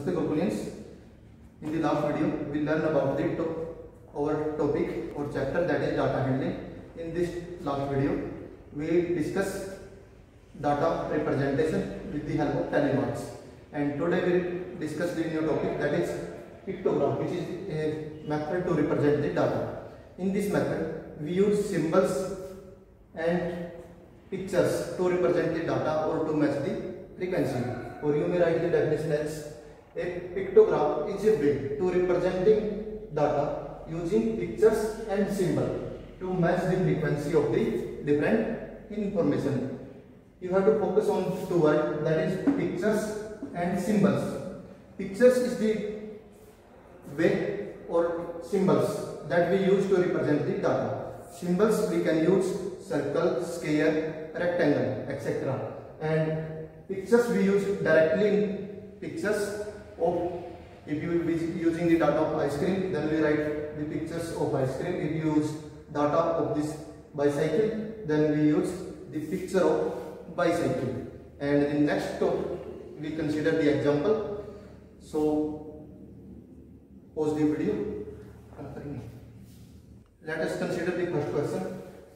Namaste companions, in the last video we learned about the our topic or chapter, that is data handling. In this last video we discuss data representation with the help of telemarks, and today we will discuss the new topic, that is pictogram, which is a method to represent the data. In this method we use symbols and pictures to represent the data or to match the frequency, or you may write the definition as a pictograph is built to representing data using pictures and symbols to match the frequency of the different information. You have to focus on two words that is pictures and symbols. Pictures is the way or symbols that we use to represent the data. Symbols we can use circle, square, rectangle, etc. And pictures we use directly pictures of if you be using the data of ice cream then we write the pictures of ice cream if you use data of this bicycle then we use the picture of bicycle and in next talk we consider the example so pause the video let us consider the first question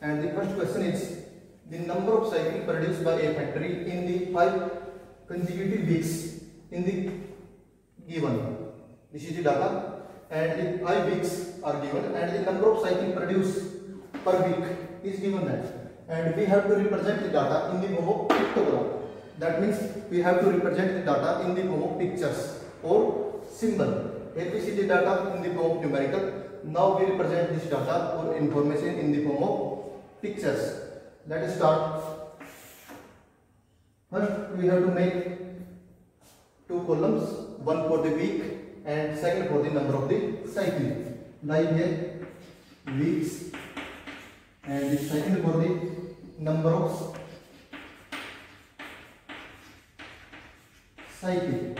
and the first question is the number of cycles produced by a factory in the five consecutive weeks in the given this is the data and the i weeks are given and the number of cycle produced per week is given that and we have to represent the data in the form of pictogram that means we have to represent the data in the form of pictures or symbol here we see the data in the form of numerical now we represent this data or information in the form of pictures let us start first we have to make two columns, one for the week and second for the number of the cycle. Like here, weeks and the second for the number of cycle.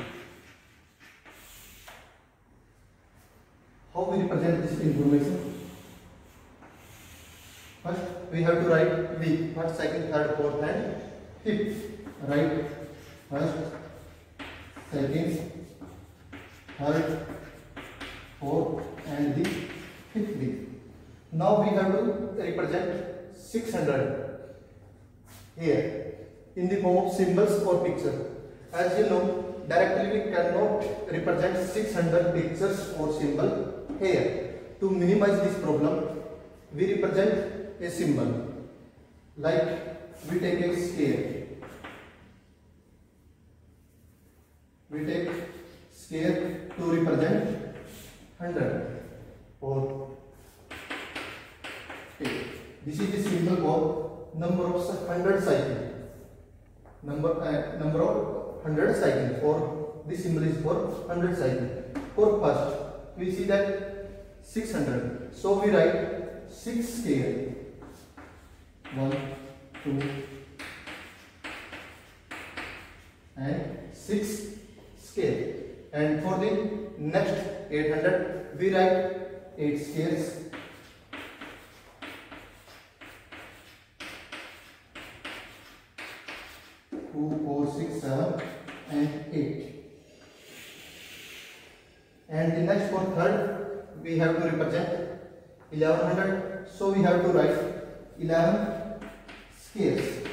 How we represent this information? First, we have to write week, first, second, third, fourth, and fifth. Write first, second, third, fourth and the fifth degree. Now we have to represent 600 here in the form of symbols or picture. As you know, directly we cannot represent 600 pictures or symbol here. To minimize this problem, we represent a symbol. Like we take a scale we take square to represent 100 or this is the symbol of number of 100 cycle number uh, number of 100 cycle for this symbol is for 100 cycle for first we see that 600 so we write 6 square 1 2 and 6 scale and for the next 800 we write 8 scales Two, four, six, seven, and eight. And the next for third, we have to represent eleven hundred. So we have to write eleven scales.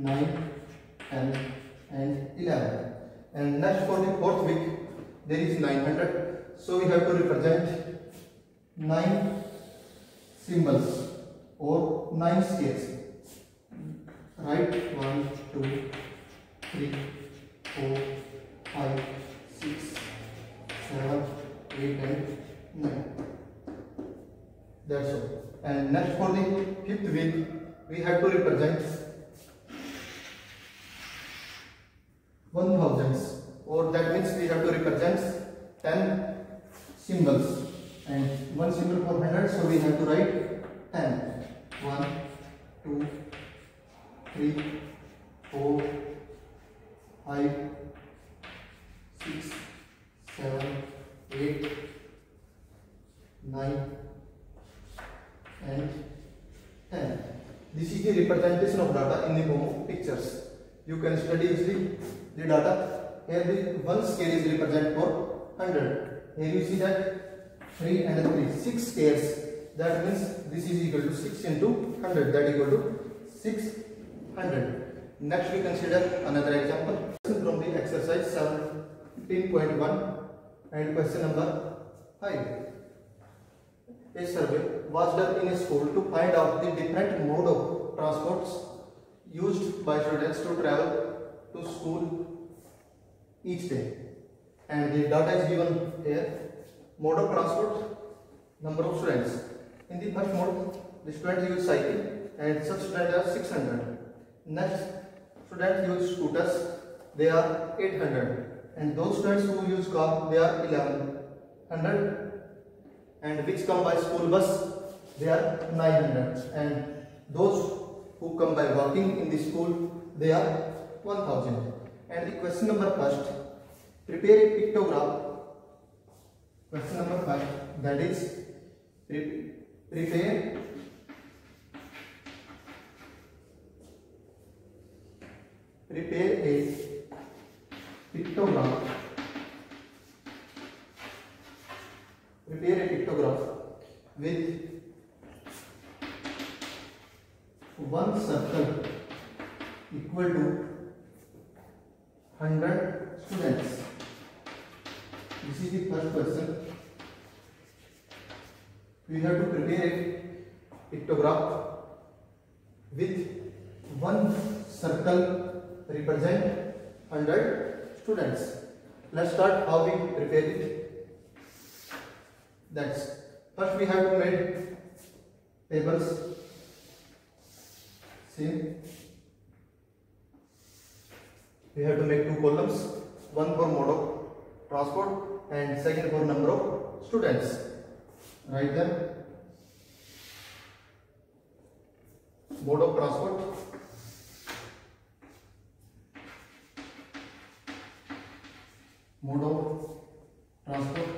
9, 10 and 11 and next for the fourth week there is 900 so we have to represent 9 symbols or 9 scales right 1 2 3 4 5 6 7 8 and 9 that's all and next for the fifth week we have to represent ten symbols and one symbol for hundred, so we have to write ten. One, two, three, four, five, six, seven, eight, nine, and 10 this is the representation of data in the form of pictures you can study easily the data here the one scale is represented for 100. Here you see that 3 and 3, 6 pairs. That means this is equal to 6 into 100. That equal to 600. Next we consider another example. Question From the exercise 17.1 and question number 5. A survey was done in a school to find out the different mode of transports used by students to travel to school each day. and the data is given here mode of transport number of students in the first mode the students use cycle and such students are 600 next students use scooters they are 800 and those students who use car they are 1100 and which come by school bus they are 900 and those who come by walking in the school they are 1000 and the question number first prepare a pictograph question number 5 that is pre prepare prepare a pictograph prepare a pictograph with one circle equal to 100 students This is the first question. We have to prepare a pictograph with one circle represent 100 students. Let's start how we prepare it. That's first we have to make tables. See, we have to make two columns, one for mode of transport and second for number of students write them. mode of transport mode of transport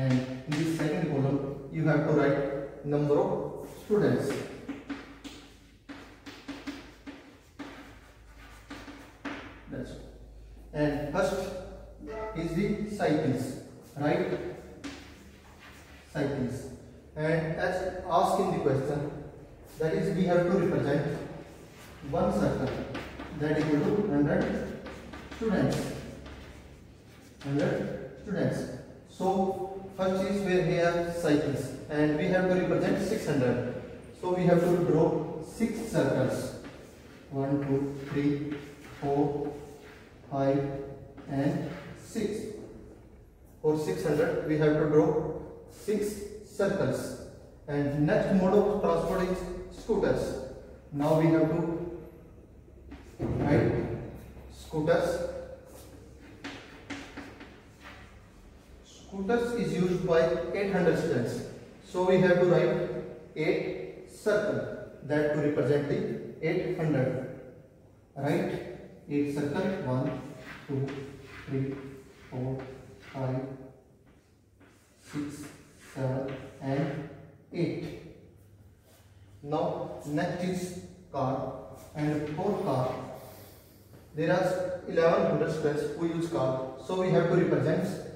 and in this second column you have to write number of students 100 students. So first is where we have cycles and we have to represent 600. So we have to draw 6 circles. 1, 2, 3, 4, 5 and 6. For 600 we have to draw 6 circles. And next mode of transport is scooters. Now we have to write scooters scooters is used by 800 students. So we have to write 8 circle that to represent the 800. Right? 8 circle 1, 2, 3, 4, 5, 6, 7 and 8. Now next is car and four car there are 1100 students who use car. So we have to represent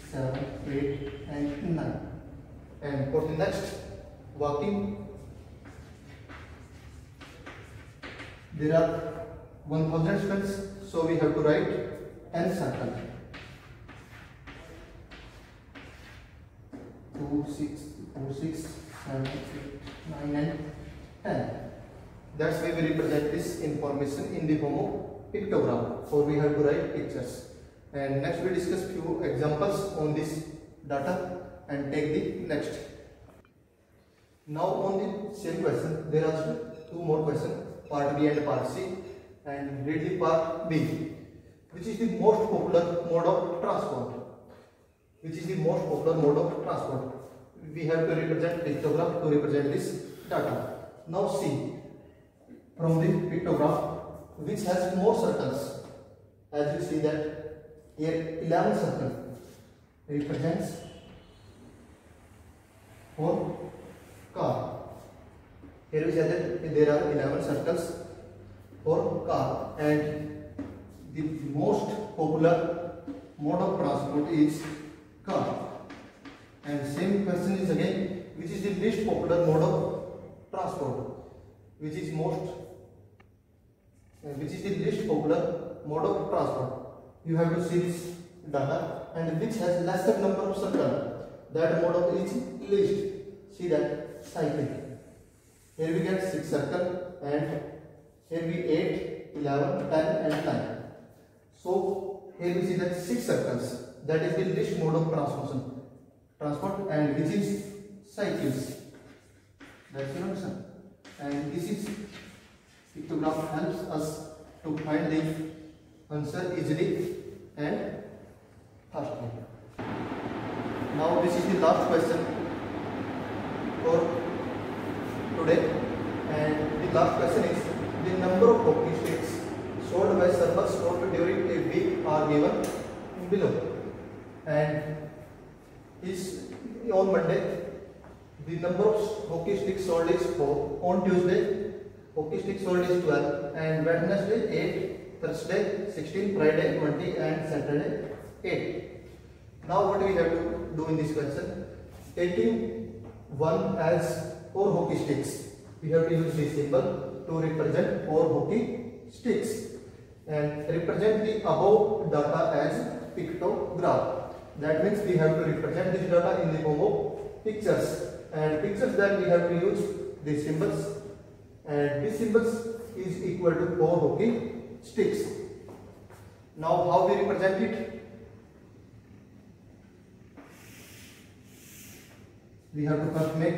seven, eight, and nine. And for the next walking, there are one thousand spins, so we have to write n circle. Two, six, 4, six, seven, eight, nine, and ten. That's why we represent this information in the form of pictogram. So we have to write pictures. and next we discuss few examples on this data and take the next now on the same question there are two more questions part b and part c and read the part b which is the most popular mode of transport which is the most popular mode of transport we have to represent pictograph to represent this data now see from the pictograph which has more circles as you see that Here eleven circle represents four car. Here we say that there are eleven circles for car and the most popular mode of transport is car. And same question is again which is the least popular mode of transport which is most which is the least popular mode of transport you have to see this data and which has lesser number of circle that mode of each list see that cycle here we get 6 circle and here we 8 11 10 and 9 so here we see that 6 circles that is the least mode of transformation transport and which is cycles that's your answer and this is pictograph helps us to find the answer easily and fastly. Now this is the last question for today and the last question is the number of hockey sticks sold by server stopped during a week are given below and is on Monday the number of hockey sticks sold is 4 on Tuesday hockey sticks sold is 12 and Wednesday 8 Thursday 16, Friday 20 and Saturday 8. Now what we have to do in this question? Taking one as four hockey sticks. We have to use this symbol to represent four hockey sticks and represent the above data as pictograph. That means we have to represent this data in the form of pictures and pictures that we have to use these symbols and these symbols is equal to four hockey sticks. Now how we represent it? We have to first make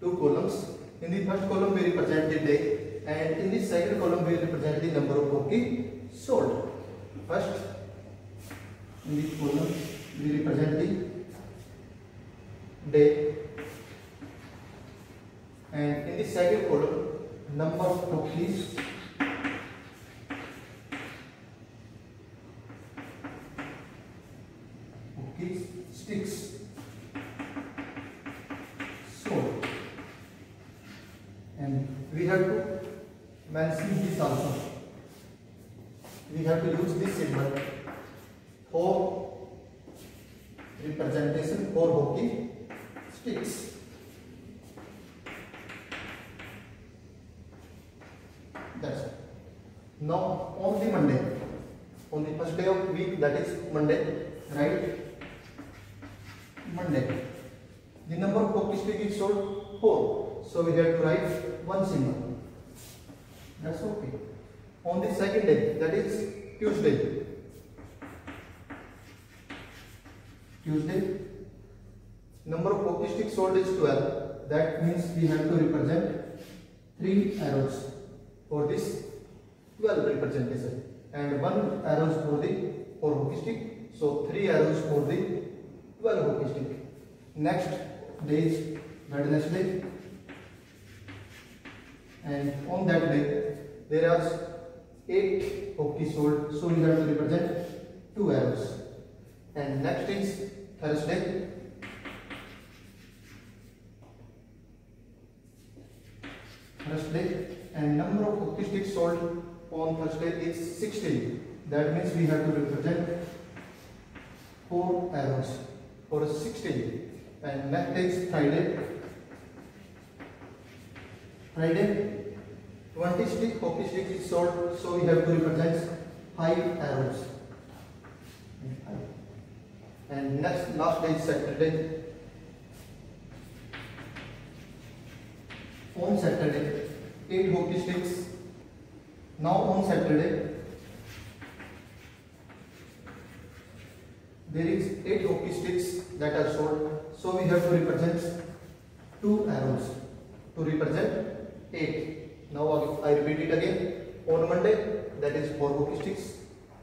two columns. In the first column we represent the day and in the second column we represent the number of cookies sold. First, in this column we represent the day and in the second column number of cookies sticks. So, and we have to mention this also. We have to use this symbol for representation for hockey sticks. That's it. Now on the Monday, on the first day of week that is Monday, right? Monday. The number of copies to be sold four, So we have to write one single. That's okay. On the second day, that is Tuesday. Tuesday, number of copies to be sold is twelve. That means we have to represent three arrows for this twelve representation and one arrows for the four hockey stick. So three arrows for the 12 hockey stick. Next day is Wednesday and on that day there are 8 hockey sold so you have to represent 2 arrows and next is Thursday Thursday and number of hockey sticks sold on Thursday is 16 that means we have to represent 4 arrows for 16 and next is Friday. Friday 20 stick, hockey stick is short so we have to represent 5 arrows. And next last day is Saturday. On Saturday 8 hockey sticks. Now on Saturday there is 8 hockey sticks that are sold, So we have to represent 2 arrows to represent 8. Now I repeat it again. On Monday that is 4 hockey sticks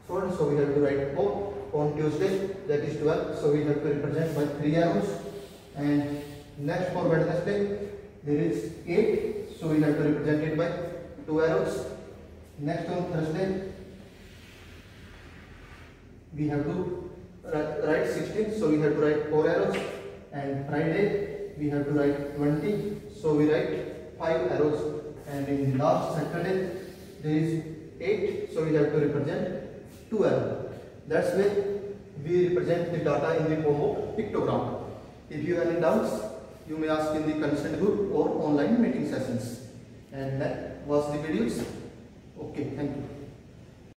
sold, So we have to write 4. On Tuesday that is 12. So we have to represent by 3 arrows. And next for Wednesday there is 8. So we have to represent it by 2 arrows. Next on Thursday we have to write 16 so we have to write 4 arrows and Friday we have to write 20 so we write 5 arrows and in last Saturday there is 8 so we have to represent 2 arrows that's where we represent the data in the form of pictogram if you have any doubts you may ask in the consent group or online meeting sessions and that was the videos okay thank you